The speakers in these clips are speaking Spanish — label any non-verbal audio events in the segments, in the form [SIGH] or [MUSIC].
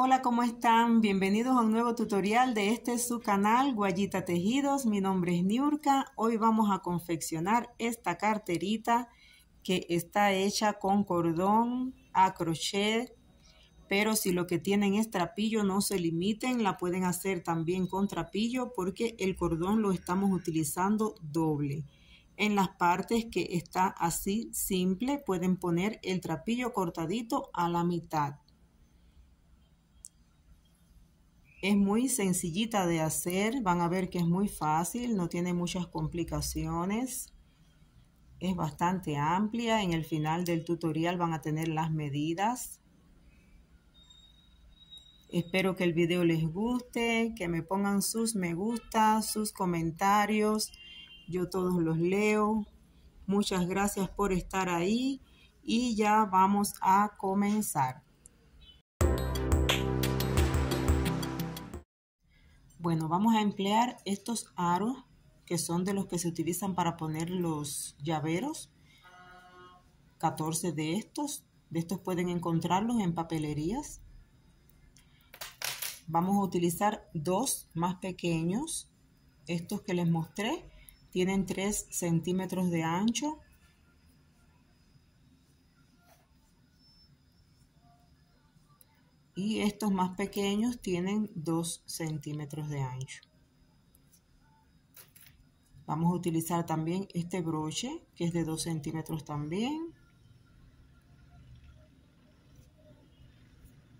Hola, ¿cómo están? Bienvenidos a un nuevo tutorial de este su canal Guayita Tejidos. Mi nombre es Niurka. Hoy vamos a confeccionar esta carterita que está hecha con cordón a crochet. Pero si lo que tienen es trapillo, no se limiten. La pueden hacer también con trapillo porque el cordón lo estamos utilizando doble. En las partes que está así simple pueden poner el trapillo cortadito a la mitad. Es muy sencillita de hacer, van a ver que es muy fácil, no tiene muchas complicaciones. Es bastante amplia, en el final del tutorial van a tener las medidas. Espero que el video les guste, que me pongan sus me gusta, sus comentarios. Yo todos los leo. Muchas gracias por estar ahí y ya vamos a comenzar. Bueno, vamos a emplear estos aros que son de los que se utilizan para poner los llaveros. 14 de estos. De estos pueden encontrarlos en papelerías. Vamos a utilizar dos más pequeños. Estos que les mostré tienen 3 centímetros de ancho y estos más pequeños tienen 2 centímetros de ancho. Vamos a utilizar también este broche que es de 2 centímetros también.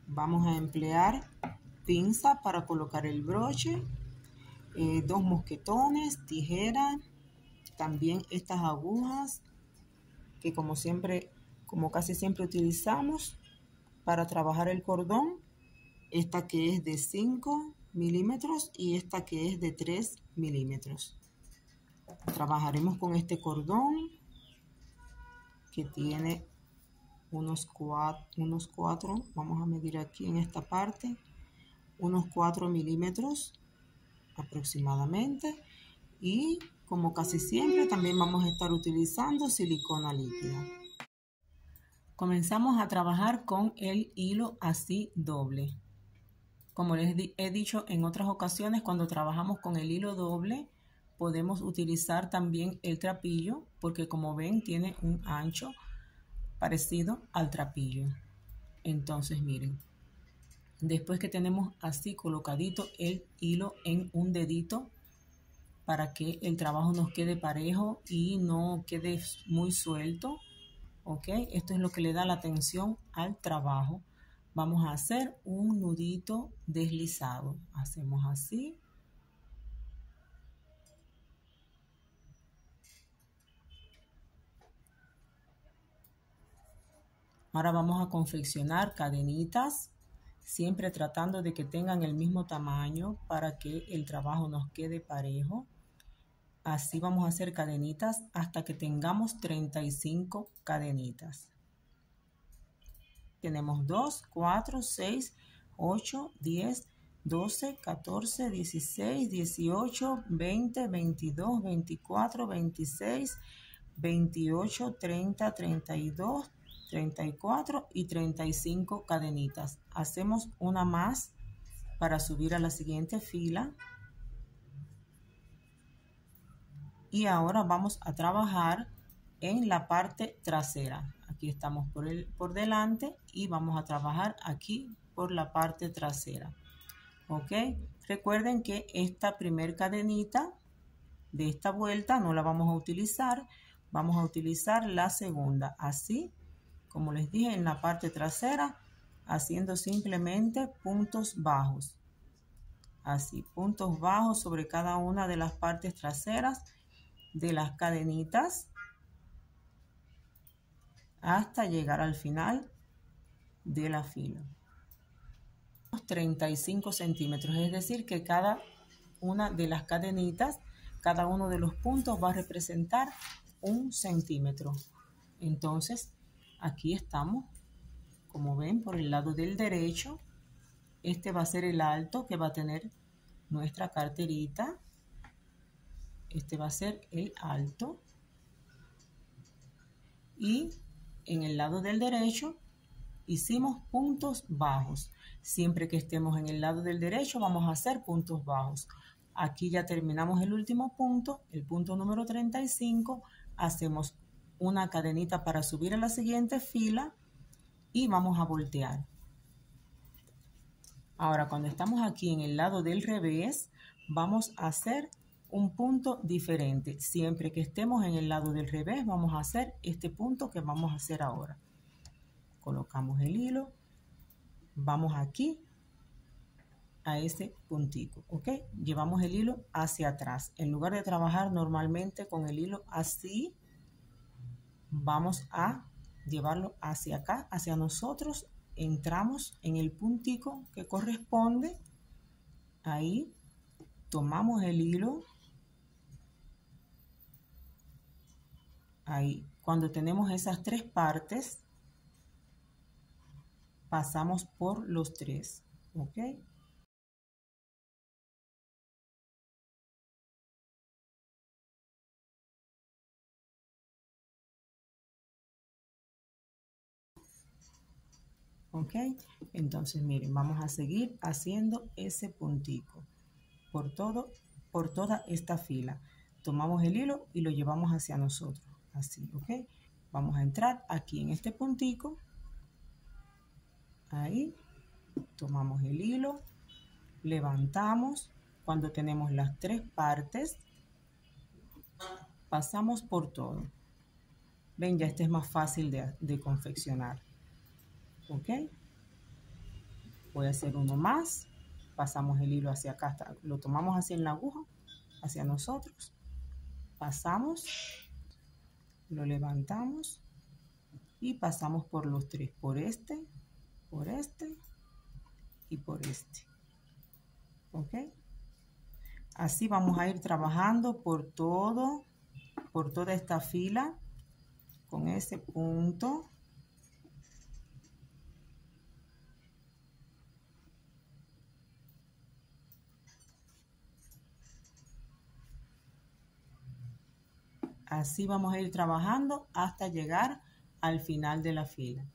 Vamos a emplear pinza para colocar el broche, eh, dos mosquetones, tijera, también estas agujas que como siempre, como casi siempre utilizamos para trabajar el cordón, esta que es de 5 milímetros y esta que es de 3 milímetros. Trabajaremos con este cordón que tiene unos 4, unos 4, vamos a medir aquí en esta parte, unos 4 milímetros aproximadamente y como casi siempre también vamos a estar utilizando silicona líquida. Comenzamos a trabajar con el hilo así doble. Como les he dicho en otras ocasiones, cuando trabajamos con el hilo doble, podemos utilizar también el trapillo, porque como ven tiene un ancho parecido al trapillo. Entonces miren, después que tenemos así colocadito el hilo en un dedito, para que el trabajo nos quede parejo y no quede muy suelto, ¿ok? Esto es lo que le da la tensión al trabajo. Vamos a hacer un nudito deslizado. Hacemos así. Ahora vamos a confeccionar cadenitas, siempre tratando de que tengan el mismo tamaño para que el trabajo nos quede parejo. Así vamos a hacer cadenitas hasta que tengamos 35 cadenitas. Tenemos 2, 4, 6, 8, 10, 12, 14, 16, 18, 20, 22, 24, 26, 28, 30, 32, 34 y 35 cadenitas. Hacemos una más para subir a la siguiente fila. Y ahora vamos a trabajar en la parte trasera. Aquí estamos por, el, por delante y vamos a trabajar aquí por la parte trasera. ¿Ok? Recuerden que esta primer cadenita de esta vuelta no la vamos a utilizar. Vamos a utilizar la segunda. Así, como les dije, en la parte trasera, haciendo simplemente puntos bajos. Así, puntos bajos sobre cada una de las partes traseras de las cadenitas hasta llegar al final de la fila. 35 centímetros, es decir, que cada una de las cadenitas, cada uno de los puntos va a representar un centímetro. Entonces, aquí estamos, como ven, por el lado del derecho. Este va a ser el alto que va a tener nuestra carterita. Este va a ser el alto. Y en el lado del derecho hicimos puntos bajos. Siempre que estemos en el lado del derecho vamos a hacer puntos bajos. Aquí ya terminamos el último punto, el punto número 35. Hacemos una cadenita para subir a la siguiente fila y vamos a voltear. Ahora, cuando estamos aquí en el lado del revés, vamos a hacer un punto diferente. Siempre que estemos en el lado del revés, vamos a hacer este punto que vamos a hacer ahora. Colocamos el hilo, vamos aquí a ese puntico, ¿ok? Llevamos el hilo hacia atrás. En lugar de trabajar normalmente con el hilo así, vamos a llevarlo hacia acá, hacia nosotros. Entramos en el puntico que corresponde. Ahí tomamos el hilo. Ahí, cuando tenemos esas tres partes, pasamos por los tres, ¿ok? ¿ok? Entonces, miren, vamos a seguir haciendo ese puntico por todo, por toda esta fila. Tomamos el hilo y lo llevamos hacia nosotros, así, ¿ok? Vamos a entrar aquí en este puntico, ahí, tomamos el hilo, levantamos, cuando tenemos las tres partes, pasamos por todo. Ven, ya este es más fácil de, confeccionar. ¿ok? Voy a hacer uno más, pasamos el hilo hacia acá, lo tomamos hacia la aguja, hacia nosotros, pasamos, lo levantamos y pasamos por los tres, por este, por este y por este, ¿ok? Así vamos a ir trabajando por todo, por toda esta fila con ese punto Así vamos a ir trabajando hasta llegar al final de la fila.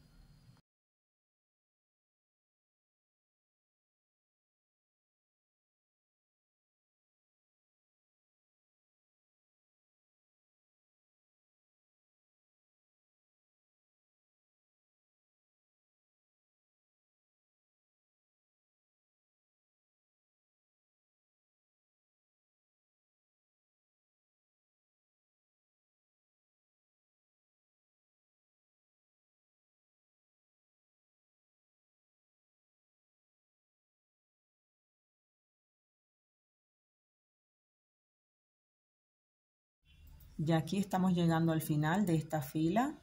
Ya aquí estamos llegando al final de esta fila.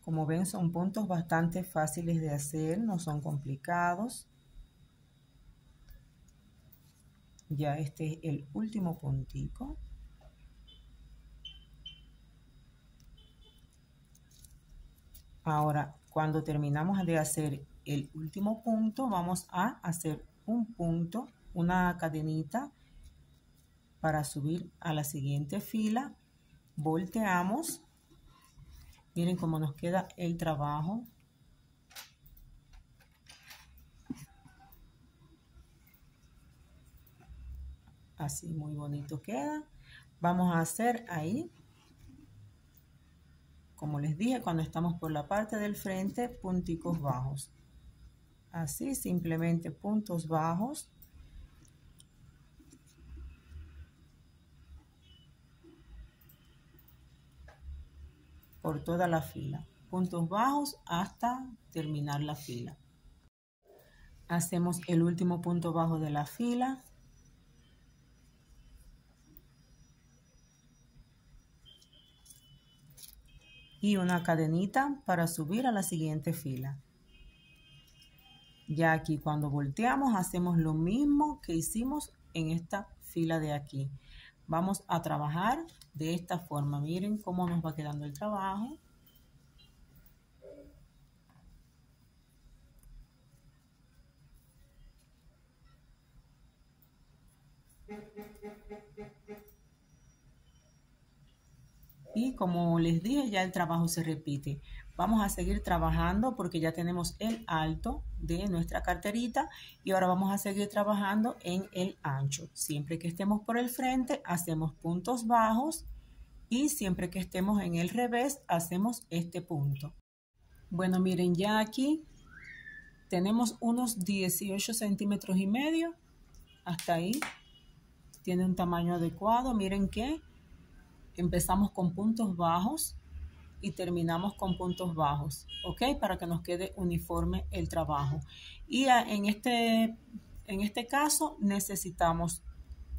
Como ven, son puntos bastante fáciles de hacer, no son complicados. Ya este es el último puntico. Ahora, cuando terminamos de hacer el último punto, vamos a hacer un punto, una cadenita para subir a la siguiente fila. Volteamos. Miren cómo nos queda el trabajo. Así muy bonito queda. Vamos a hacer ahí, como les dije, cuando estamos por la parte del frente, punticos bajos. Así, simplemente puntos bajos. Por toda la fila, puntos bajos hasta terminar la fila. Hacemos el último punto bajo de la fila. Y una cadenita para subir a la siguiente fila. Ya aquí cuando volteamos hacemos lo mismo que hicimos en esta fila de aquí. Vamos a trabajar de esta forma. Miren cómo nos va quedando el trabajo. Aquí, como les dije, ya el trabajo se repite. Vamos a seguir trabajando porque ya tenemos el alto de nuestra carterita y ahora vamos a seguir trabajando en el ancho. Siempre que estemos por el frente, hacemos puntos bajos y siempre que estemos en el revés, hacemos este punto. Bueno, miren, ya aquí tenemos unos 18 centímetros y medio. Hasta ahí. Tiene un tamaño adecuado. Miren que empezamos con puntos bajos y terminamos con puntos bajos, ¿ok? Para que nos quede uniforme el trabajo. Y en este, en este caso necesitamos,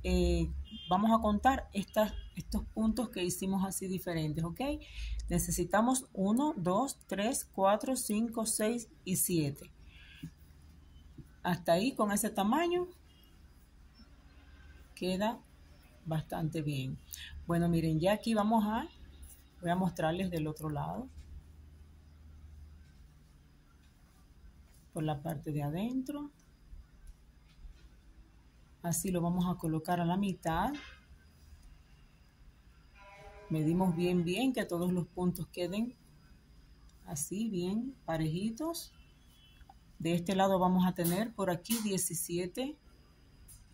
eh, vamos a contar estas, estos puntos que hicimos así diferentes, ¿ok? Necesitamos 1, 2, 3, 4, 5, 6 y 7. Hasta ahí con ese tamaño queda bastante bien. Bueno, miren, ya aquí vamos a Voy a mostrarles del otro lado. Por la parte de adentro. Así lo vamos a colocar a la mitad. Medimos bien, bien, que todos los puntos queden así, bien parejitos. De este lado vamos a tener por aquí 17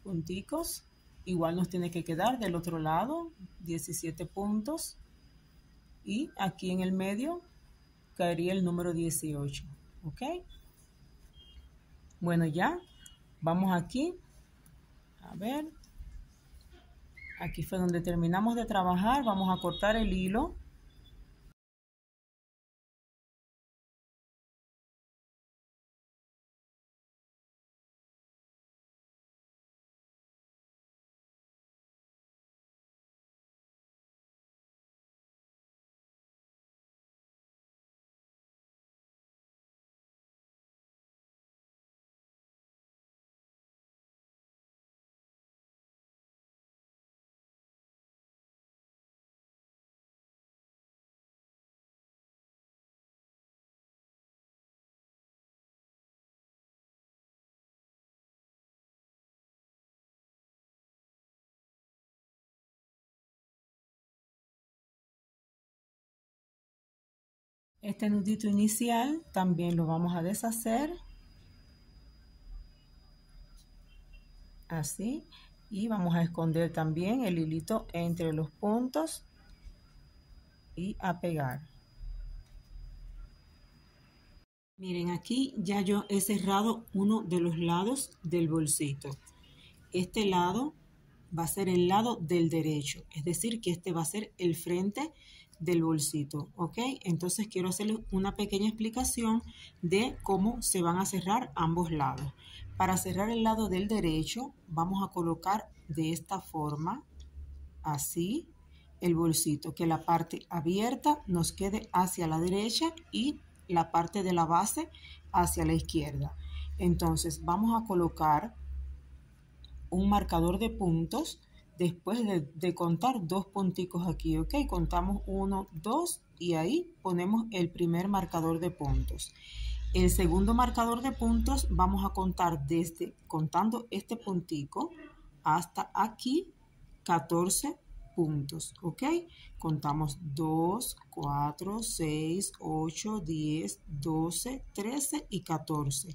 punticos. Igual nos tiene que quedar del otro lado 17 puntos y aquí en el medio caería el número 18. ¿Ok? Bueno, ya. Vamos aquí. A ver. Aquí fue donde terminamos de trabajar. Vamos a cortar el hilo. Este nudito inicial también lo vamos a deshacer. Así. Y vamos a esconder también el hilito entre los puntos y a pegar. Miren, aquí ya yo he cerrado uno de los lados del bolsito. Este lado va a ser el lado del derecho, es decir, que este va a ser el frente del bolsito, ¿ok? Entonces quiero hacerles una pequeña explicación de cómo se van a cerrar ambos lados. Para cerrar el lado del derecho vamos a colocar de esta forma, así, el bolsito, que la parte abierta nos quede hacia la derecha y la parte de la base hacia la izquierda. Entonces vamos a colocar un marcador de puntos después de, contar dos punticos aquí, ¿ok? Contamos uno, dos y ahí ponemos el primer marcador de puntos. El segundo marcador de puntos vamos a contar desde, contando este puntico hasta aquí, 14 puntos, ¿ok? Contamos 2, 4, 6, 8, 10, 12, 13 y 14.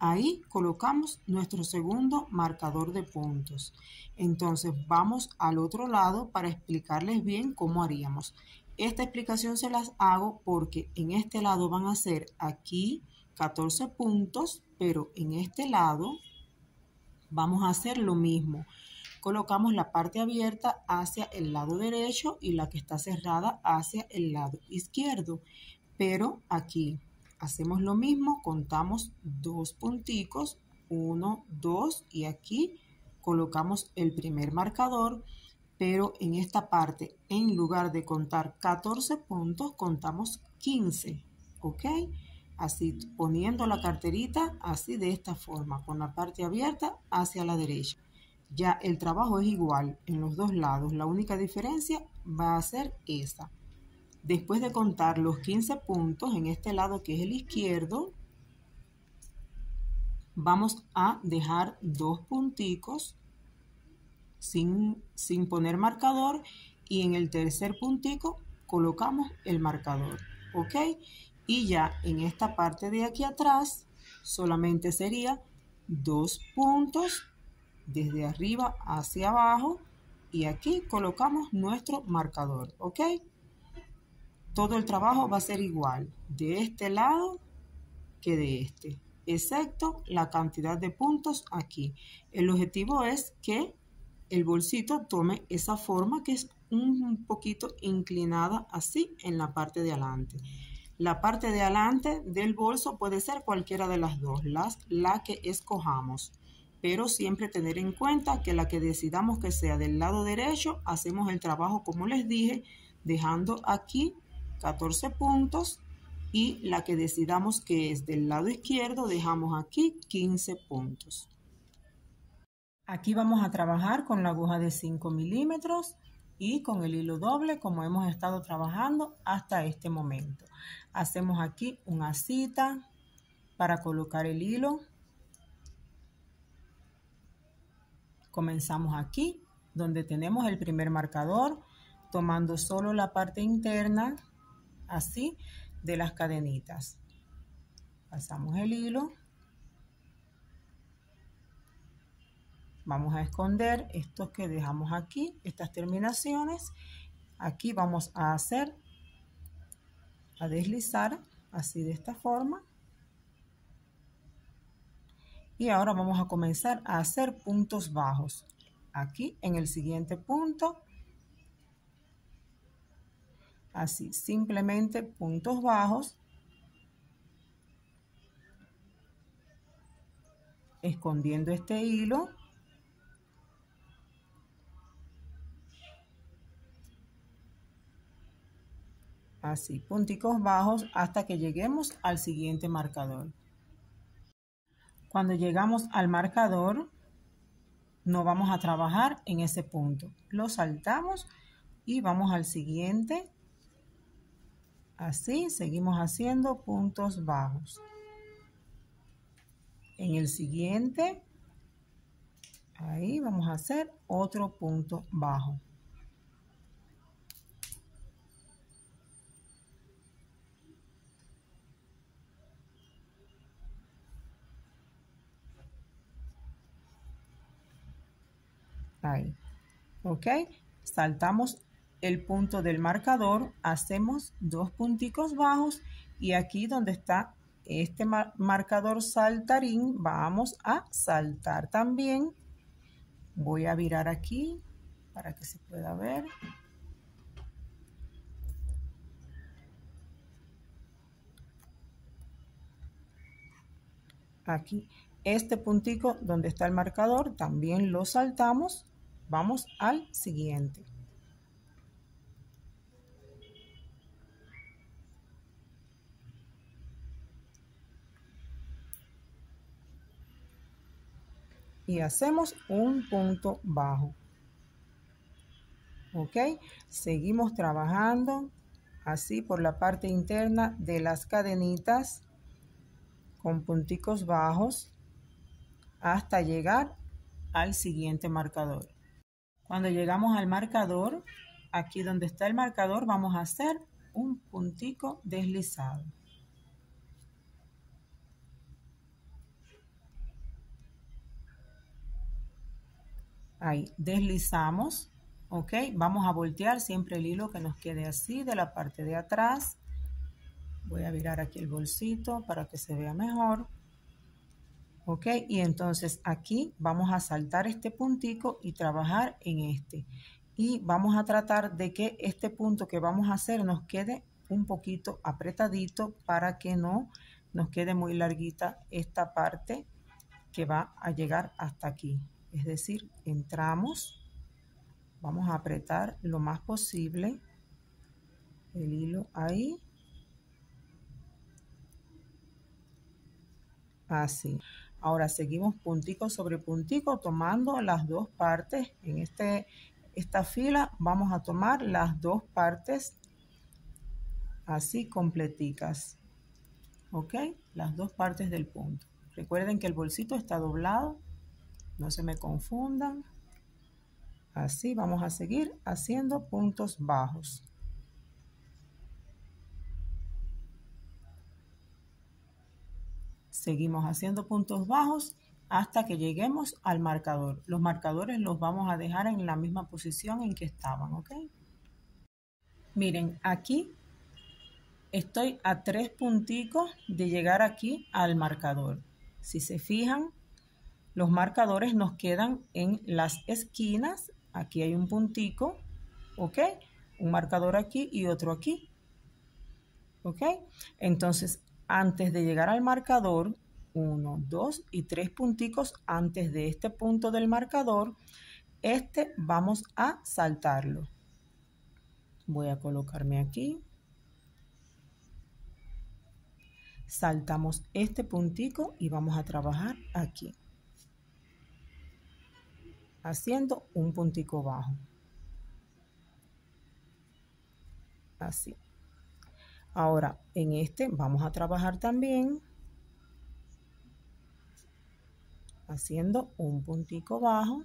Ahí colocamos nuestro segundo marcador de puntos. Entonces vamos al otro lado para explicarles bien cómo haríamos. Esta explicación se las hago porque en este lado van a ser aquí 14 puntos, pero en este lado vamos a hacer lo mismo. Colocamos la parte abierta hacia el lado derecho y la que está cerrada hacia el lado izquierdo. Pero aquí hacemos lo mismo, contamos dos punticos, uno, dos y aquí colocamos el primer marcador, pero en esta parte, en lugar de contar 14 puntos, contamos 15, ¿ok? Así, poniendo la carterita así de esta forma, con la parte abierta hacia la derecha. Ya el trabajo es igual en los dos lados, la única diferencia va a ser esta. Después de contar los 15 puntos en este lado que es el izquierdo, vamos a dejar dos punticos sin, sin poner marcador y en el tercer puntico colocamos el marcador, ¿ok? Y ya en esta parte de aquí atrás solamente sería dos puntos desde arriba hacia abajo y aquí colocamos nuestro marcador, ¿ok? Todo el trabajo va a ser igual de este lado que de este, excepto la cantidad de puntos aquí. El objetivo es que el bolsito tome esa forma que es un poquito inclinada así en la parte de adelante. La parte de adelante del bolso puede ser cualquiera de las dos, las, la que escojamos pero siempre tener en cuenta que la que decidamos que sea del lado derecho, hacemos el trabajo como les dije, dejando aquí 14 puntos y la que decidamos que es del lado izquierdo, dejamos aquí 15 puntos. Aquí vamos a trabajar con la aguja de 5 milímetros y con el hilo doble como hemos estado trabajando hasta este momento. Hacemos aquí una cita para colocar el hilo Comenzamos aquí, donde tenemos el primer marcador, tomando solo la parte interna, así, de las cadenitas. Pasamos el hilo. Vamos a esconder estos que dejamos aquí, estas terminaciones. Aquí vamos a hacer, a deslizar, así de esta forma y ahora vamos a comenzar a hacer puntos bajos aquí en el siguiente punto así simplemente puntos bajos escondiendo este hilo así punticos bajos hasta que lleguemos al siguiente marcador cuando llegamos al marcador, no vamos a trabajar en ese punto. Lo saltamos y vamos al siguiente. Así seguimos haciendo puntos bajos. En el siguiente, ahí vamos a hacer otro punto bajo. ahí. ¿Ok? Saltamos el punto del marcador, hacemos dos punticos bajos y aquí donde está este marcador saltarín, vamos a saltar también. Voy a virar aquí para que se pueda ver. Aquí, este puntico donde está el marcador, también lo saltamos Vamos al siguiente. Y hacemos un punto bajo. ¿Ok? Seguimos trabajando así por la parte interna de las cadenitas con punticos bajos hasta llegar al siguiente marcador. Cuando llegamos al marcador, aquí donde está el marcador, vamos a hacer un puntico deslizado. Ahí, deslizamos, ¿ok? Vamos a voltear siempre el hilo que nos quede así de la parte de atrás. Voy a virar aquí el bolsito para que se vea mejor. ¿ok? Y entonces aquí vamos a saltar este puntico y trabajar en este. Y vamos a tratar de que este punto que vamos a hacer nos quede un poquito apretadito para que no nos quede muy larguita esta parte que va a llegar hasta aquí. Es decir, entramos, vamos a apretar lo más posible el hilo ahí. Así. Ahora seguimos puntico sobre puntico tomando las dos partes. En este, esta fila vamos a tomar las dos partes así completicas. ¿Ok? Las dos partes del punto. Recuerden que el bolsito está doblado. No se me confundan. Así vamos a seguir haciendo puntos bajos. Seguimos haciendo puntos bajos hasta que lleguemos al marcador. Los marcadores los vamos a dejar en la misma posición en que estaban, ¿ok? Miren, aquí estoy a tres punticos de llegar aquí al marcador. Si se fijan, los marcadores nos quedan en las esquinas. Aquí hay un puntico, ¿ok? Un marcador aquí y otro aquí. ¿Ok? Entonces, antes de llegar al marcador, uno, dos y tres punticos antes de este punto del marcador, este vamos a saltarlo. Voy a colocarme aquí. Saltamos este puntico y vamos a trabajar aquí. Haciendo un puntico bajo. Así. Ahora, en este vamos a trabajar también haciendo un puntico bajo.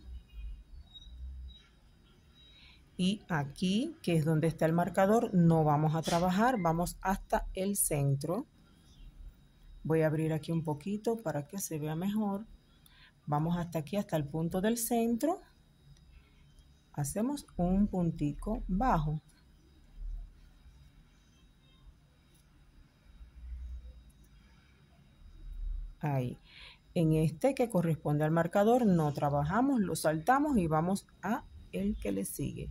Y aquí, que es donde está el marcador, no vamos a trabajar, vamos hasta el centro. Voy a abrir aquí un poquito para que se vea mejor. Vamos hasta aquí, hasta el punto del centro. Hacemos un puntico bajo. Ahí. En este que corresponde al marcador no trabajamos, lo saltamos y vamos a el que le sigue.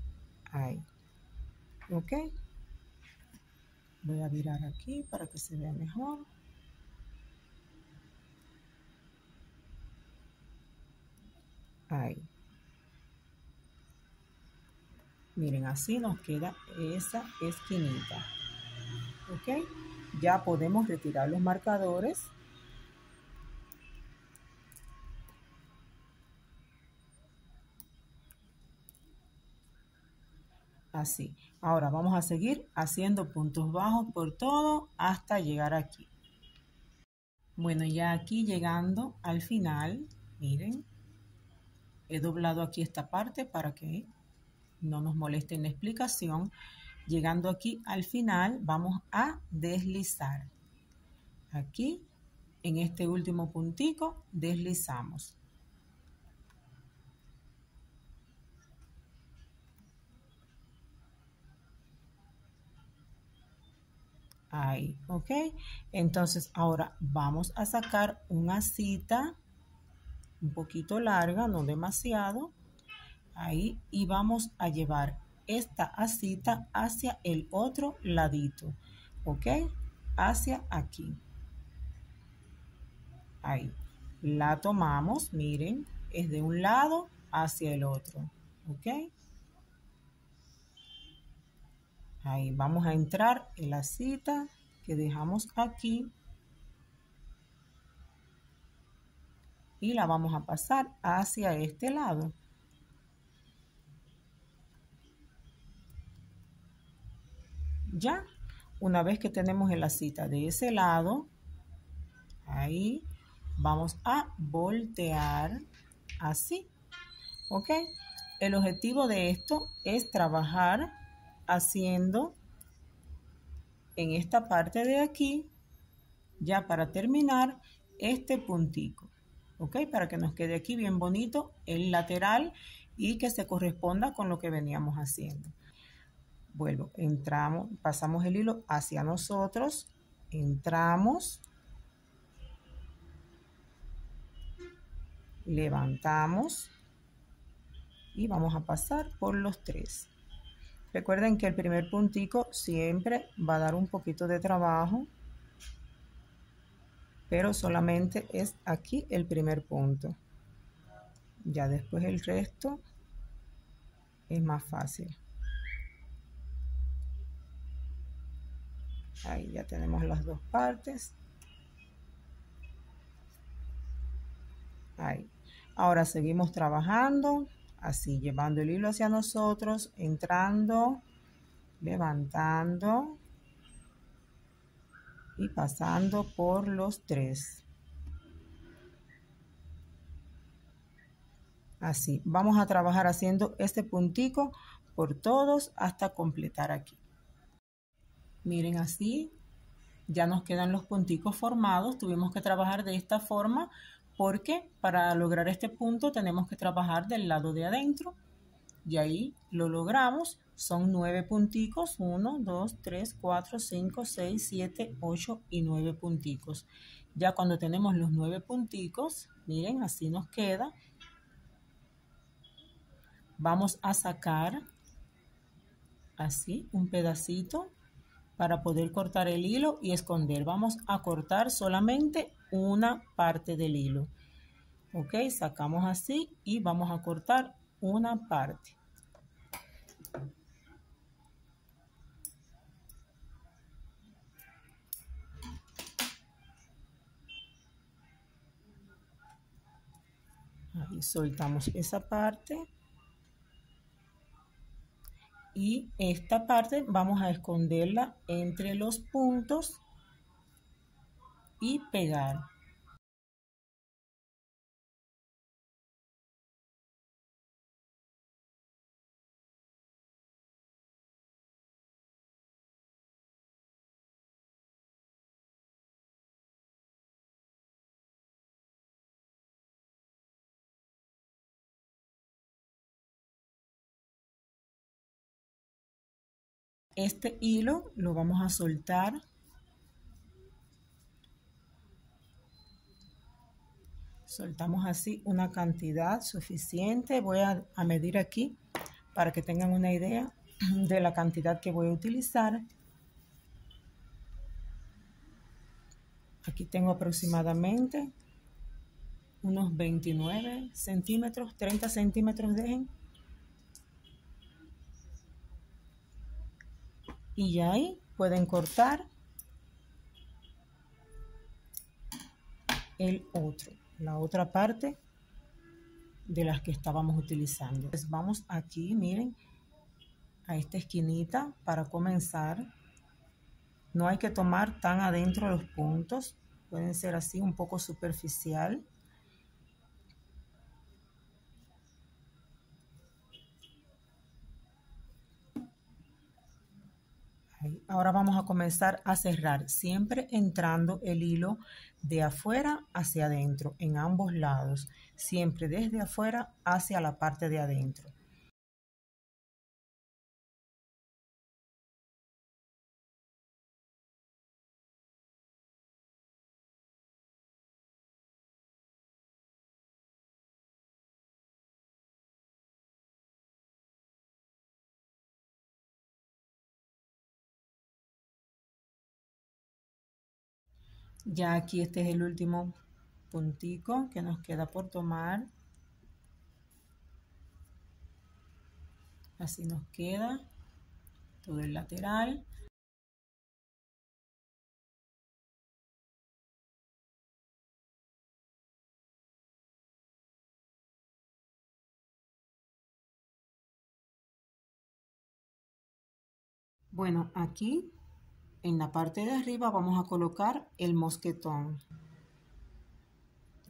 Ahí. ¿Ok? Voy a virar aquí para que se vea mejor. Ahí. Miren, así nos queda esa esquinita. ¿Ok? Ya podemos retirar los marcadores. así. Ahora vamos a seguir haciendo puntos bajos por todo hasta llegar aquí. Bueno, ya aquí llegando al final, miren, he doblado aquí esta parte para que no nos moleste en la explicación. Llegando aquí al final, vamos a deslizar. Aquí, en este último puntico, deslizamos. Ahí, ¿ok? Entonces ahora vamos a sacar una cita un poquito larga, no demasiado. Ahí, y vamos a llevar esta asita hacia el otro ladito, ¿ok? Hacia aquí. Ahí. La tomamos, miren, es de un lado hacia el otro, ¿ok? Ahí vamos a entrar en la cita que dejamos aquí. Y la vamos a pasar hacia este lado. Ya, una vez que tenemos la cita de ese lado, ahí vamos a voltear así. ¿Ok? El objetivo de esto es trabajar haciendo en esta parte de aquí, ya para terminar, este puntico, ¿ok? Para que nos quede aquí bien bonito el lateral y que se corresponda con lo que veníamos haciendo. Vuelvo, entramos, pasamos el hilo hacia nosotros, entramos, levantamos y vamos a pasar por los tres. Recuerden que el primer puntico siempre va a dar un poquito de trabajo, pero solamente es aquí el primer punto. Ya después el resto es más fácil. Ahí ya tenemos las dos partes. Ahí. Ahora seguimos trabajando así, llevando el hilo hacia nosotros, entrando, levantando y pasando por los tres. Así, vamos a trabajar haciendo este puntico por todos hasta completar aquí. Miren así, ya nos quedan los punticos formados. Tuvimos que trabajar de esta forma porque para lograr este punto tenemos que trabajar del lado de adentro. Y ahí lo logramos. Son nueve punticos. Uno, dos, tres, cuatro, cinco, seis, siete, ocho y nueve punticos. Ya cuando tenemos los nueve punticos, miren, así nos queda. Vamos a sacar así un pedacito para poder cortar el hilo y esconder. Vamos a cortar solamente una parte del hilo. Ok, sacamos así y vamos a cortar una parte. Ahí soltamos esa parte y esta parte vamos a esconderla entre los puntos y pegar. Este hilo lo vamos a soltar. Soltamos así una cantidad suficiente. Voy a, medir aquí para que tengan una idea [CLEARS THROAT] de la cantidad que voy a utilizar. Aquí tengo aproximadamente unos 29 centímetros, 30 centímetros dejen. Y ya ahí pueden cortar el otro, la otra parte de las que estábamos utilizando. Pues vamos aquí, miren, a esta esquinita para comenzar. No hay que tomar tan adentro los puntos, pueden ser así un poco superficial. Ahora vamos a comenzar a cerrar, siempre entrando el hilo de afuera hacia adentro, en ambos lados, siempre desde afuera hacia la parte de adentro. Ya aquí este es el último puntico que nos queda por tomar. Así nos queda todo el lateral. Bueno, aquí en la parte de arriba vamos a colocar el mosquetón.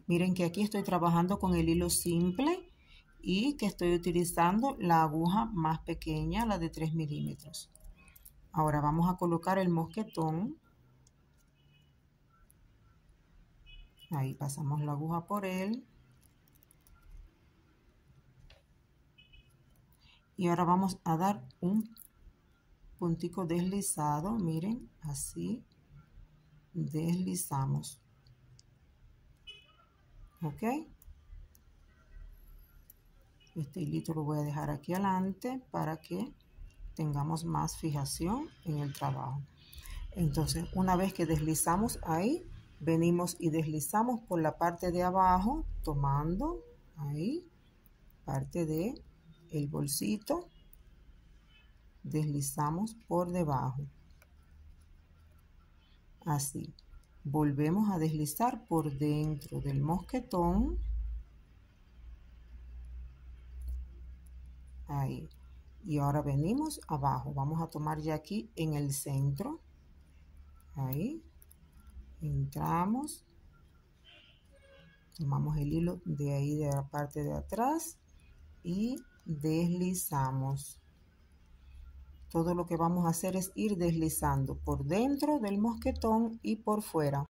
Miren que aquí estoy trabajando con el hilo simple y que estoy utilizando la aguja más pequeña, la de 3 milímetros. Ahora vamos a colocar el mosquetón. Ahí pasamos la aguja por él. Y ahora vamos a dar un puntico deslizado, miren, así, deslizamos. ¿Ok? Este hilito lo voy a dejar aquí adelante para que tengamos más fijación en el trabajo. Entonces, una vez que deslizamos ahí, venimos y deslizamos por la parte de abajo, tomando ahí, parte de el bolsito deslizamos por debajo. Así. Volvemos a deslizar por dentro del mosquetón. Ahí. Y ahora venimos abajo. Vamos a tomar ya aquí en el centro. Ahí. Entramos. Tomamos el hilo de ahí de la parte de atrás y deslizamos todo lo que vamos a hacer es ir deslizando por dentro del mosquetón y por fuera.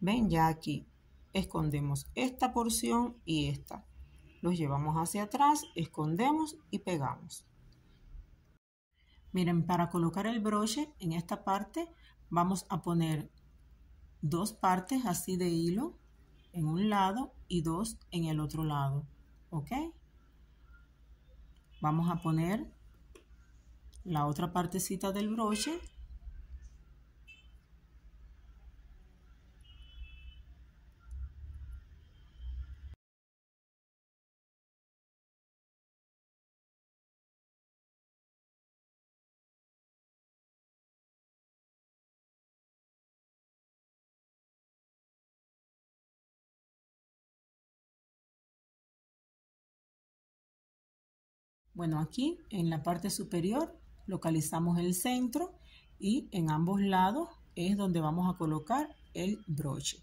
Ven ya aquí, escondemos esta porción y esta. Los llevamos hacia atrás, escondemos y pegamos. Miren, para colocar el broche en esta parte vamos a poner dos partes así de hilo en un lado y dos en el otro lado. ¿Ok? Vamos a poner la otra partecita del broche Bueno, aquí en la parte superior localizamos el centro y en ambos lados es donde vamos a colocar el broche.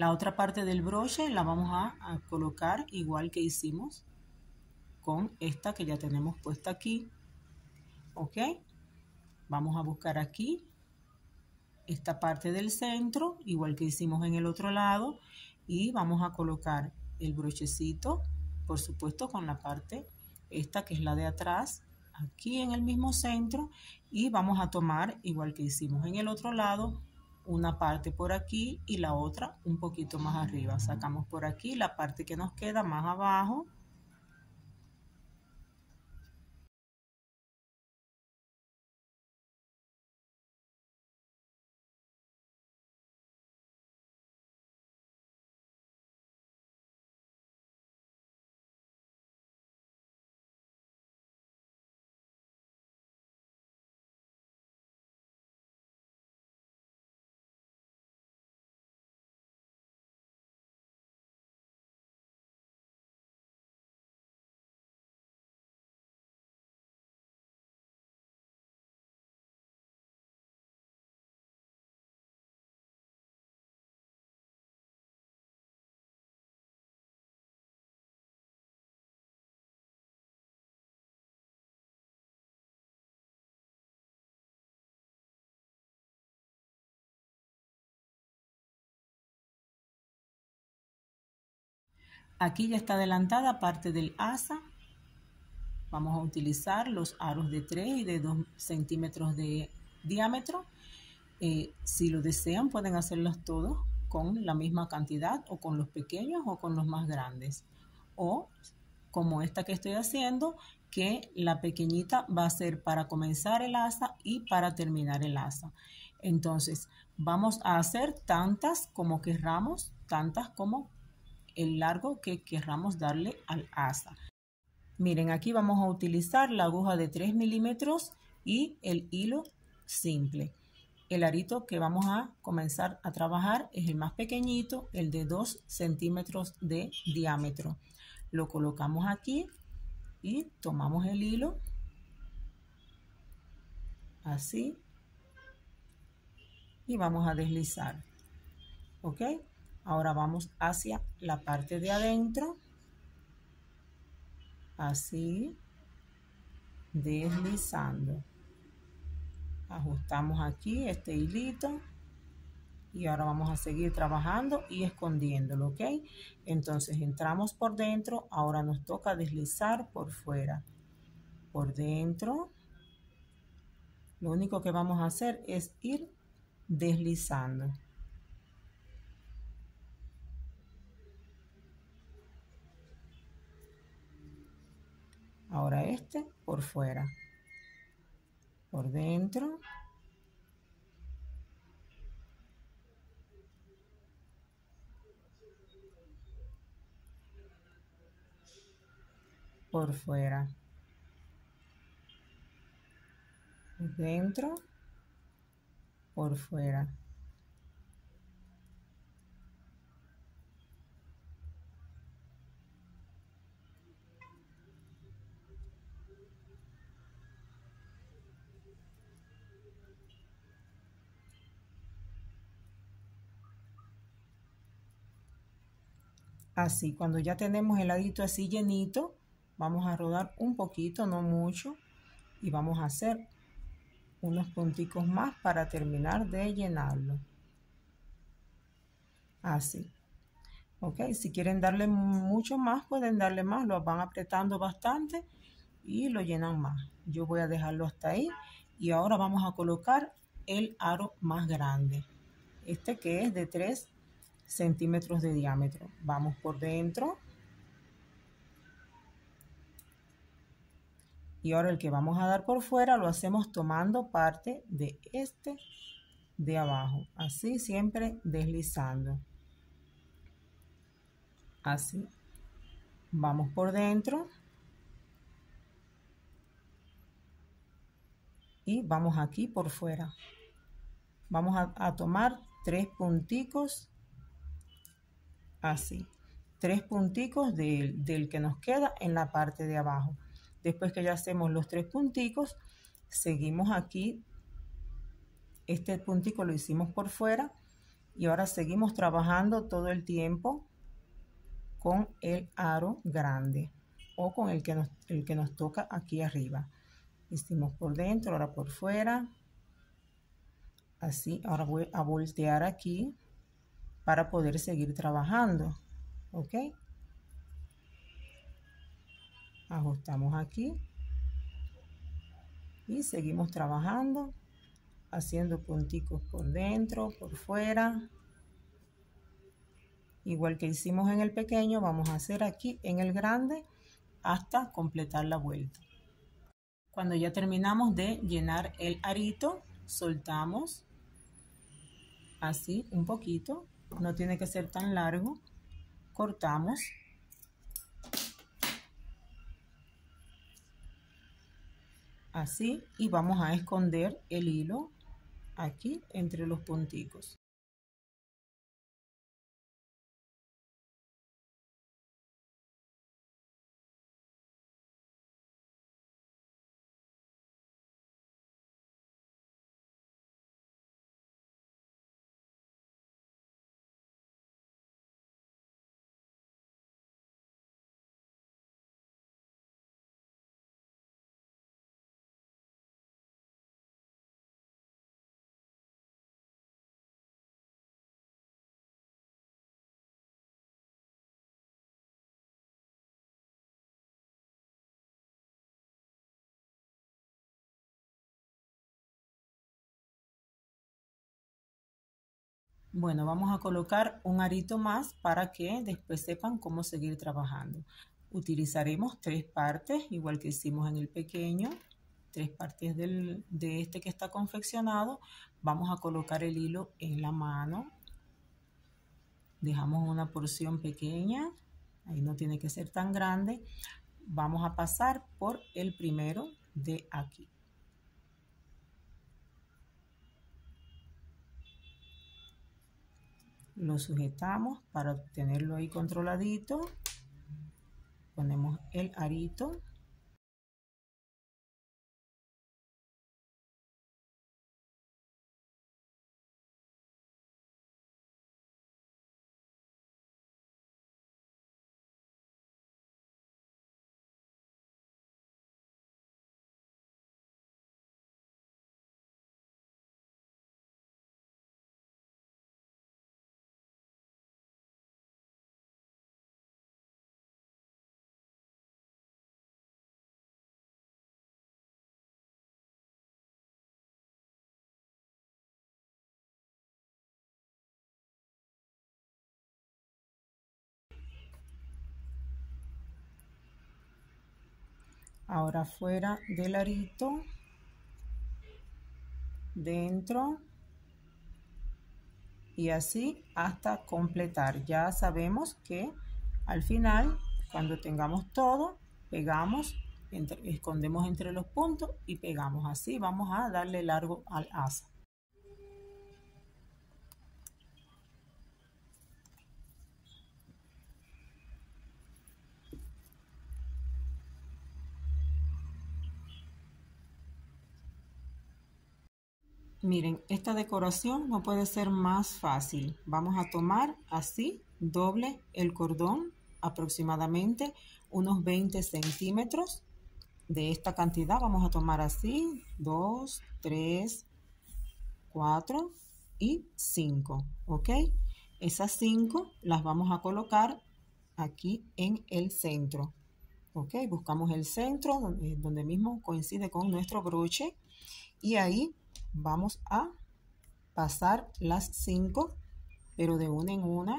La otra parte del broche la vamos a, colocar igual que hicimos con esta que ya tenemos puesta aquí. ¿Ok? Vamos a buscar aquí esta parte del centro, igual que hicimos en el otro lado, y vamos a colocar el brochecito, por supuesto, con la parte esta que es la de atrás, aquí en el mismo centro, y vamos a tomar, igual que hicimos en el otro lado, una parte por aquí y la otra un poquito más arriba. Sacamos por aquí la parte que nos queda más abajo. Aquí ya está adelantada parte del asa. Vamos a utilizar los aros de 3 y de 2 centímetros de diámetro. Eh, si lo desean pueden hacerlos todos con la misma cantidad o con los pequeños o con los más grandes. O como esta que estoy haciendo, que la pequeñita va a ser para comenzar el asa y para terminar el asa. Entonces, vamos a hacer tantas como querramos, tantas como el largo que querramos darle al asa. Miren, aquí vamos a utilizar la aguja de 3 milímetros y el hilo simple. El arito que vamos a comenzar a trabajar es el más pequeñito, el de 2 centímetros de diámetro. Lo colocamos aquí y tomamos el hilo así y vamos a deslizar ok ahora vamos hacia la parte de adentro así deslizando ajustamos aquí este hilito y ahora vamos a seguir trabajando y escondiéndolo, ¿ok? Entonces entramos por dentro, ahora nos toca deslizar por fuera. Por dentro, lo único que vamos a hacer es ir deslizando. Ahora este por fuera. Por dentro. Por fuera. Por dentro. Por fuera. Así, cuando ya tenemos el ladito así llenito, vamos a rodar un poquito, no mucho, y vamos a hacer unos punticos más para terminar de llenarlo. Así. Ok, si quieren darle mucho más, pueden darle más, lo van apretando bastante y lo llenan más. Yo voy a dejarlo hasta ahí y ahora vamos a colocar el aro más grande. Este que es de 3 centímetros de diámetro. Vamos por dentro. Y ahora el que vamos a dar por fuera lo hacemos tomando parte de este de abajo. Así siempre deslizando. Así. Vamos por dentro. Y vamos aquí por fuera. Vamos a, a tomar tres punticos así. Tres punticos del, que nos queda en la parte de abajo. Después que ya hacemos los tres punticos, seguimos aquí. Este puntico lo hicimos por fuera y ahora seguimos trabajando todo el tiempo con el aro grande o con el que nos, el que nos toca aquí arriba. Hicimos por dentro, ahora por fuera. Así, ahora voy a voltear aquí para poder seguir trabajando. ¿Ok? Ajustamos aquí. Y seguimos trabajando, haciendo punticos por dentro, por fuera. Igual que hicimos en el pequeño, vamos a hacer aquí en el grande hasta completar la vuelta. Cuando ya terminamos de llenar el arito, soltamos así un poquito no tiene que ser tan largo. Cortamos. Así y vamos a esconder el hilo aquí entre los punticos. Bueno, vamos a colocar un arito más para que después sepan cómo seguir trabajando. Utilizaremos tres partes, igual que hicimos en el pequeño, tres partes de este que está confeccionado. Vamos a colocar el hilo en la mano. Dejamos una porción pequeña, ahí no tiene que ser tan grande, vamos a pasar por el primero de aquí. Lo sujetamos para tenerlo ahí controladito. Ponemos el arito ahora fuera del arito dentro y así hasta completar. Ya sabemos que al final cuando tengamos todo pegamos escondemos entre los puntos y pegamos así. Vamos a darle largo al asa Miren, esta decoración no puede ser más fácil. Vamos a tomar así, doble el cordón, aproximadamente unos 20 centímetros de esta cantidad. Vamos a tomar así, 2, 3, 4 y 5, ¿ok? Esas 5 las vamos a colocar aquí en el centro, ¿ok? Buscamos el centro donde, mismo coincide con nuestro broche y ahí vamos a pasar las cinco, pero de una en una.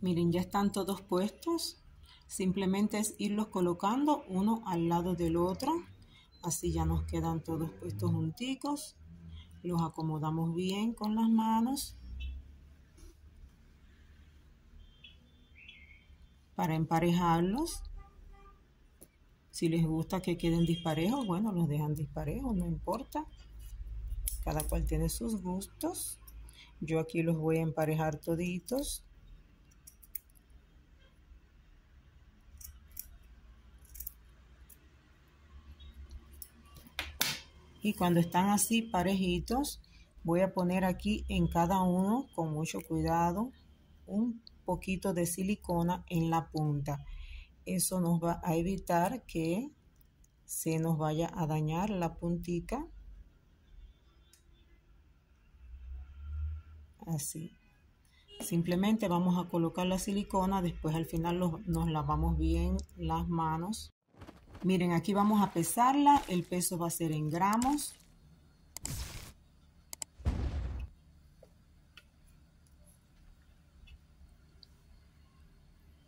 Miren, ya están todos puestos. Simplemente es irlos colocando uno al lado del otro. Así ya nos quedan todos puestos junticos. Los acomodamos bien con las manos. Para emparejarlos. Si les gusta que queden disparejos, bueno, los dejan disparejos, no importa. Cada cual tiene sus gustos. Yo aquí los voy a emparejar toditos. Y cuando están así parejitos voy a poner aquí en cada uno con mucho cuidado un poquito de silicona en la punta. Eso nos va a evitar que se nos vaya a dañar la puntica. Así. Simplemente vamos a colocar la silicona después al final nos lavamos bien las manos Miren, aquí vamos a pesarla. El peso va a ser en gramos.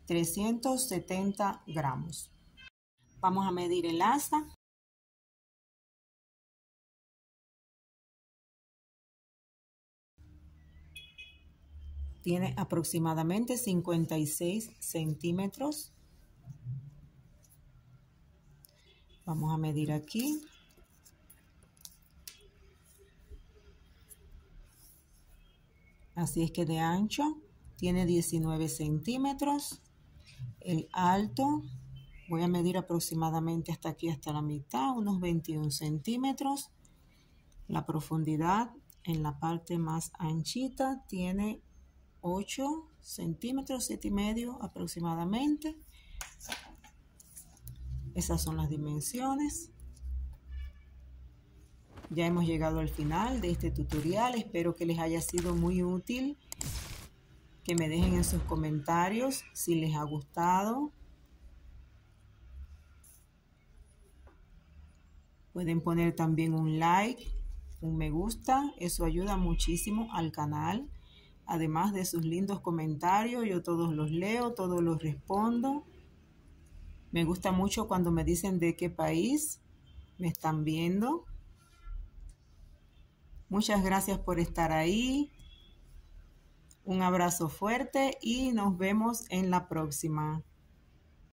$370 gramos. Vamos a medir el asa. Tiene aproximadamente 56 centímetros. Vamos a medir aquí. Así es que de ancho tiene 19 centímetros. El alto voy a medir aproximadamente hasta aquí, hasta la mitad, unos 21 centímetros. La profundidad en la parte más anchita tiene 8 centímetros, 7 y medio aproximadamente. Esas son las dimensiones. Ya hemos llegado al final de este tutorial. Espero que les haya sido muy útil. Que me dejen en sus comentarios si les ha gustado. Pueden poner también un like, un me gusta. Eso ayuda muchísimo al canal. Además de sus lindos comentarios, yo todos los leo, todos los respondo. Me gusta mucho cuando me dicen de qué país me están viendo. Muchas gracias por estar ahí. Un abrazo fuerte y nos vemos en la próxima.